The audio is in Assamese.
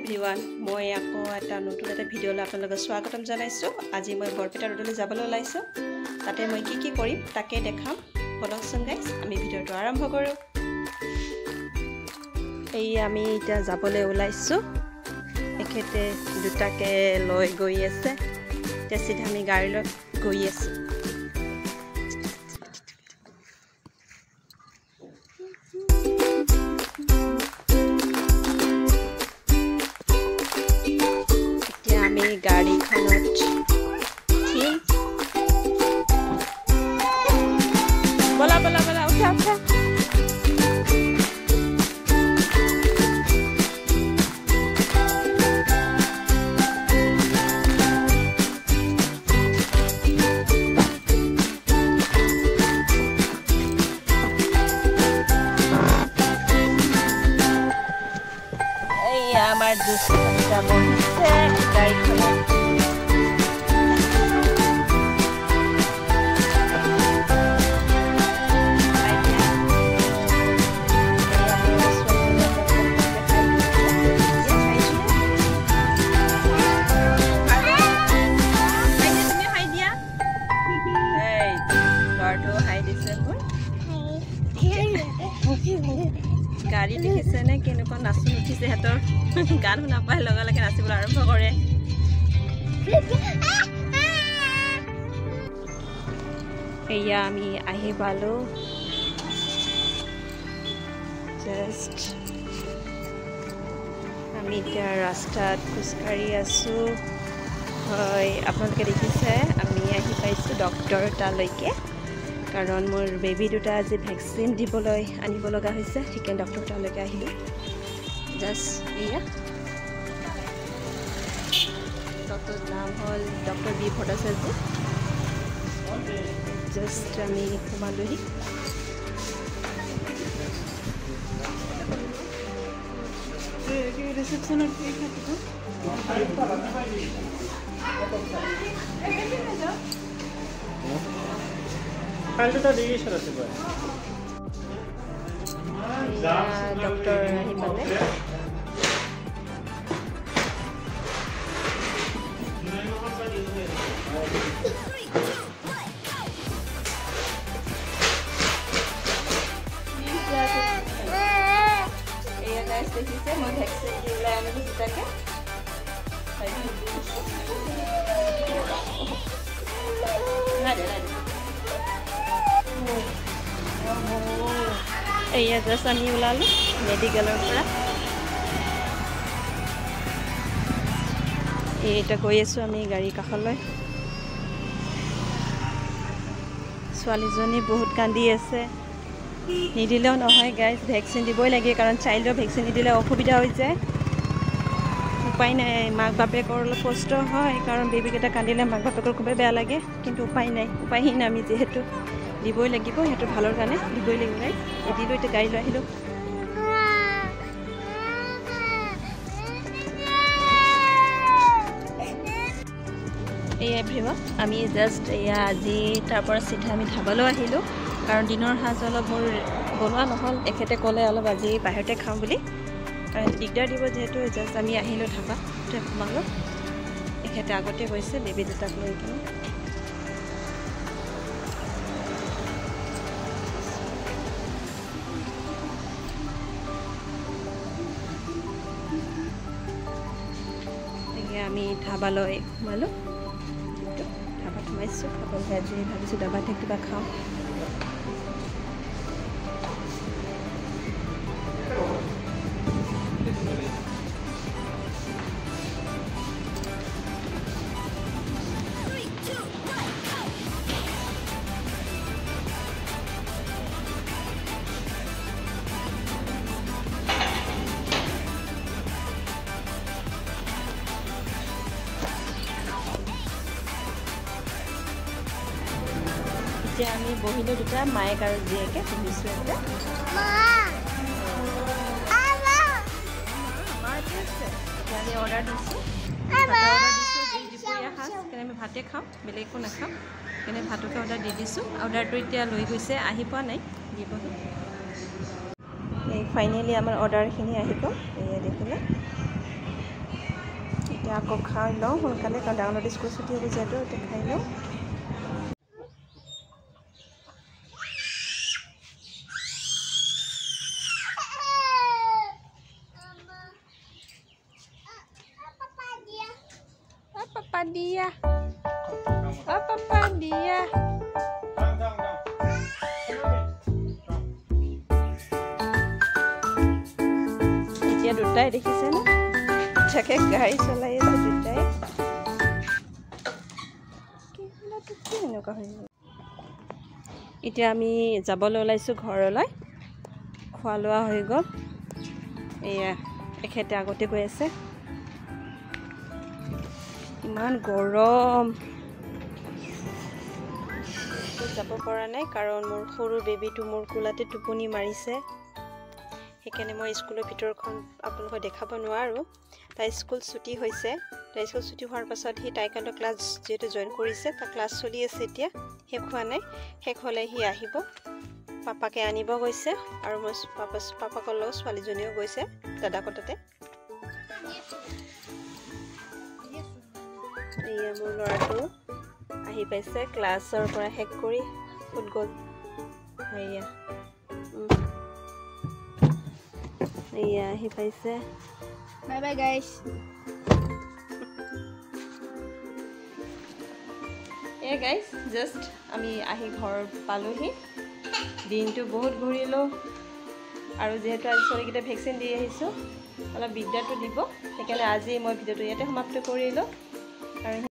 এভৰিৱান মই আকৌ এটা নতুন এটা ভিডিঅ'লৈ আপোনালোকক স্বাগতম জনাইছোঁ। আজি মই বৰপেটা ৰোডলৈ যাবলৈ ওলাইছোঁ। তাতে মই কি কি কৰিম তাকে দেখাম। বলকচোন গাইজ আমি ভিডিঅ'টো আৰম্ভ কৰোঁ। এই আমি এতিয়া যাবলৈ ওলাইছোঁ। এখেতে দুটাকে লৈ গৈ আছে। এতিয়া চিধা আমি গাড়ীলৈ গৈ আছোঁ। বলা বলা উঠা উঠা এইয়া আমাৰ দুটা দেখিছেনে কেনেকুৱা নাচি উঠিছে সিহঁতৰ? গান শুনা পাই লগে লগে নাচিবলৈ আৰম্ভ কৰে। এয়া আমি আহি পালোঁ। জাষ্ট আমি এতিয়া ৰাস্তাত খোজকাঢ়ি আছোঁ। হয় আপোনালোকে দেখিছে আমি আহি পাইছোঁ ডক্টৰ তালৈকে। কাৰণ মোৰ বেবী দুটা আজি ভেকচিন দিবলৈ আনিব লগা হৈছে সেইকাৰণে ডক্টৰ তালৈকে আহিলোঁ। জাষ্ট এয়া ডক্টৰ নাম হ'ল ডক্টৰ বি ভট্টাচাৰ্য। জাষ্ট আমি সোমালোহি। ডক্টৰ আহি পালে এয়া গাইজ দেখিছে মই ভেকচিন দি ওলাই আনিলোঁ দুটাকে এয়া জাষ্ট আমি ওলালোঁ মেডিকেলৰ পৰা এই এতিয়া গৈ আছোঁ আমি গাড়ীৰ কাষলৈ ছোৱালীজনী বহুত কান্দি আছে নিদিলেও নহয় গাইজ ভেকচিন দিবই লাগে কাৰণ চাইল্ডৰ ভেকচিন নিদিলে অসুবিধা হৈ যায় উপায় নাই মাক বাপেকৰ অলপ কষ্ট হয় কাৰণ বেবীকেইটা কান্দিলে মাক বাপেকৰ খুবেই বেয়া লাগে কিন্তু উপায় নাই উপায়হীন আমি যিহেতু দিবই লাগিব সিহঁতৰ ভালৰ কাৰণে দিবই লাগিব গাইজ এদিলোঁ এতিয়া গাড়ী লৈ আহিলোঁ। এই এভৰিৱান আমি জাষ্ট এয়া আজি তাৰ পৰা চিধা আমি ধাবালৈ আহিলোঁ। কাৰণ দিনৰ সাজ অলপ মোৰ বনোৱা নহ'ল এখেতে ক'লে অলপ আজি বাহিৰতে খাওঁ বুলি। দিগদাৰ দিব যিহেতু জাষ্ট আমি আহিলোঁ ধাবাতে সোমালোঁ। এখেতে আগতে গৈছে বেবী দুটাক লৈ কিনে আমি ধাবালৈ সোমালোঁ। ধাবাত সোমাইছোঁ খাবলৈ আজি ভাবিছোঁ ধাবাতে কিবা খাওঁ। এতিয়া আমি বহিলোঁ দুটা মায়েক আৰু জীয়েকে এতিয়া আমি অৰ্ডাৰ দিছোঁ। ভাতে খাওঁ বেলেগ একো নাখাওঁ। সেইকাৰণে ভাতকে অৰ্ডাৰ দি দিছোঁ। অৰ্ডাৰটো এতিয়া লৈ গৈছে আহি পোৱা নাই। দিবহি এই ফাইনেলি আমাৰ অৰ্ডাৰখিনি আহি গ'ল। এয়া দেখিলে। এতিয়া আকৌ খাই লওঁ সোনকালে কাৰণ ডাঙৰ ল'ৰাটো স্কুল ছুটি হ'ব যিহেতু এতিয়া খাই লওঁ। Dia. Oh, Papa dia. এতিয়া দুটাই দেখিছে ন তাকে গাড়ী চলাই আছে দুটাই কি হ'লেতো কি এনেকুৱা হৈ গ'ল? এতিয়া আমি যাবলৈ ওলাইছোঁ ঘৰলৈ খোৱা লোৱা হৈ গ'ল এয়া এখেতে আগতে গৈ আছে ইমান গৰম। যাব পৰা নাই? কাৰণ মোৰ সৰু বেবীটো মোৰ কোলাতে টোপনি মাৰিছে। সেইকাৰণে মই স্কুলৰ ভিতৰখন আপোনালোকক দেখাব নোৱাৰোঁ। তাই স্কুল ছুটি হৈছে। তাই স্কুল ছুটি হোৱাৰ পাছত সি টাইকাণ্ডো ক্লাছ যিহেতু জইন কৰিছে তাৰ ক্লাছ চলি আছে এতিয়া। শেষ হোৱা নাই। শেষ হ'লে সি আহিব। পাপাকে আনিব গৈছে আৰু মই পাপা পাপাকৰ লগত ছোৱালীজনীও গৈছে দাদাকৰ তাতে। এয়া মোৰ ল'ৰাটো আহি পাইছে ক্লাছৰ পৰা শেষ কৰি ক'ত গ'ল। এয়া। এয়া আহি পাইছে। Bye bye guys. এ গাইজ জাষ্ট আমি আহি ঘৰ পালোহি। দিনটো বহুত ঘূৰিলোঁ। আৰু যিহেতু আজি ছোৱালীকেইটা ভেকচিন দি আহিছোঁ অলপ দিগদাৰটো দিব। সেইকাৰণে আজি মই ভিডিঅ'টো ইয়াতে সমাপ্ত কৰিলোঁ। আৰু